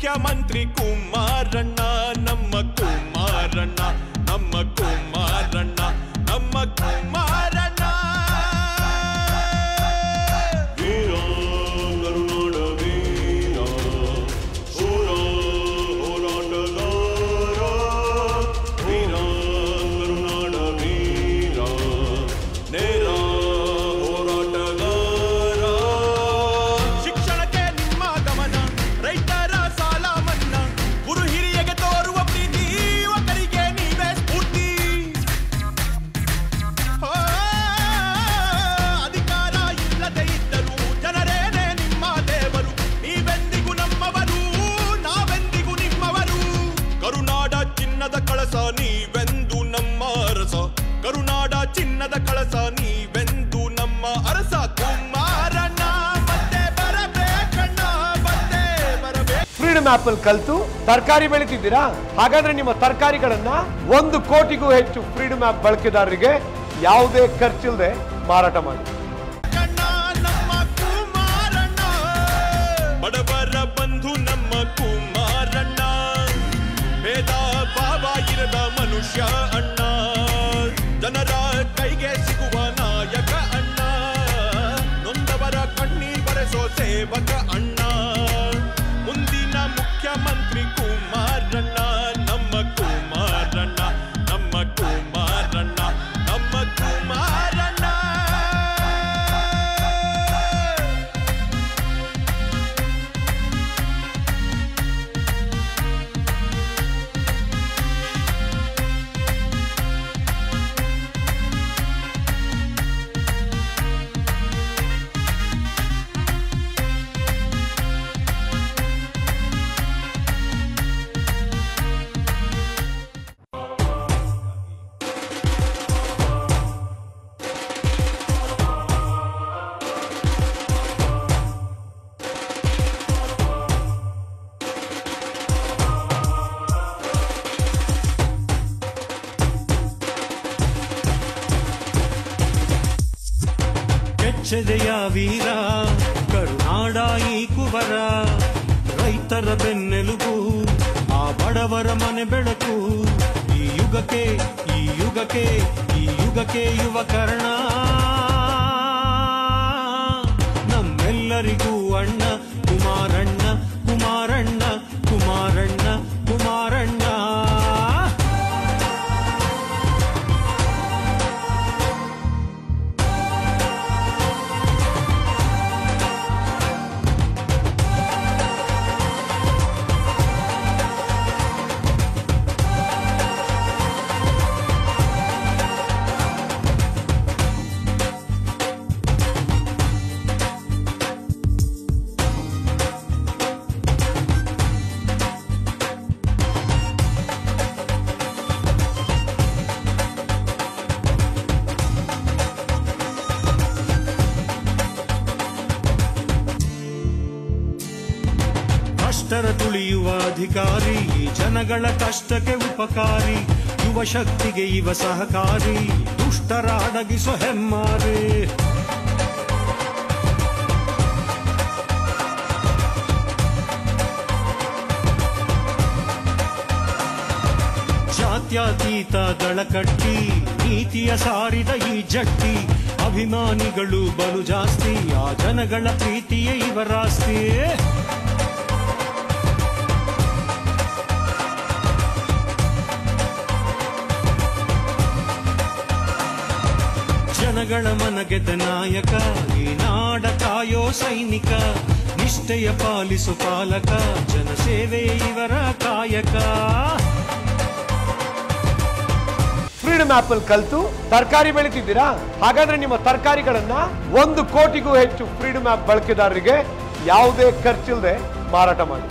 ಮುಖ್ಯಮಂತ್ರಿ ಕುಮಾರಣ್ಣ ನಮ್ಮ ಕುಮಾರಣ್ಣ ನಮ್ಮ ಕುಮಾರಣ್ಣ ಕಳಸ ನೀವೆಂದು ನಮ್ಮ ಅರಸ ಕುಮಾರಣ್ಣ ಮತ್ತೆ ಬರಬೇಕಣ್ಣ ಮತ್ತೆ ಬರಬೇಕು. ಫ್ರೀಡಮ್ ಆಪ್ ಅಲ್ಲಿ ಕಲ್ತು ತರಕಾರಿ ಬೆಳೀತಿದ್ದೀರಾ? ಹಾಗಾದ್ರೆ ನಿಮ್ಮ ತರಕಾರಿಗಳನ್ನ ಒಂದು ಕೋಟಿಗೂ ಹೆಚ್ಚು ಫ್ರೀಡಮ್ ಆಪ್ ಬಳಕೆದಾರರಿಗೆ ಯಾವುದೇ ಖರ್ಚಿಲ್ಲದೆ ಮಾರಾಟ ಮಾಡಿ. ಕಣ್ಣ ನಮ್ಮ ಕುಮಾರಣ್ಣ. ಬಡವರ ಬಂಧು ನಮ್ಮ ಕುಮಾರಣ್ಣ. ಭೇದ ಭಾವ ಇರದ ಮನುಷ್ಯ ಅಣ್ಣ. ಜನರ ಕೈಗೆ ಕೆಚ್ಚದೆಯ ವೀರ ಕರುನಾಡ ಈ ಕುವರ ರೈತರ ಬೆನ್ನೆಲುಬು ಆ ಬಡವರ ಮನೆ ಬೆಳಕು ಈ ಯುಗಕ್ಕೆ ಈ ಯುಗಕ್ಕೆ ಈ ಯುಗಕ್ಕೆ ಯುವ ಅಧಿಕಾರಿ ಜನಗಳ ಕಷ್ಟಕ್ಕೆ ಉಪಕಾರಿ, ಯುವ ಶಕ್ತಿಗೆ ಇವ ಸಹಕಾರಿ ದುಷ್ಟರ ಅಡಗಿಸೋ ಹೆಮ್ಮಾರಿ. ಜಾತ್ಯತೀತ ದಳ ಕಟ್ಟಿ ನೀತಿಯ ಸಾರಿದ ಈ ಜಟ್ಟಿ, ಅಭಿಮಾನಿಗಳು ಬಲು ಜಾಸ್ತಿ, ಆ ಜನಗಳ ಪ್ರೀತಿಯೇ ಇವರಾಸ್ತಿ ಜನಗಳ ಮನಗೆದ ನಾಯಕ, ಈ ನಾಡ ಕಾಯೋ ಸೈನಿಕ, ನಿಷ್ಠೆಯ ಪಾಲಿಸು ಪಾಲಕ, ಜನಸೇವೆ ಇವರ ಕಾಯಕ. ಫ್ರೀಡಮ್ ಆಪ್ ಅಲ್ಲಿ ಕಲ್ತು, ತರಕಾರಿ ಬೆಳಿತಿದ್ದೀರಾ? ಹಾಗಾದ್ರೆ ನಿಮ್ಮ ತರಕಾರಿಗಳನ್ನ ಒಂದು ಕೋಟಿಗೂ ಹೆಚ್ಚು ಫ್ರೀಡಮ್ ಆಪ್ ಬಳಕೆದಾರರಿಗೆ ಯಾವುದೇ ಖರ್ಚಿಲ್ಲದೆ ಮಾರಾಟ ಮಾಡಿ.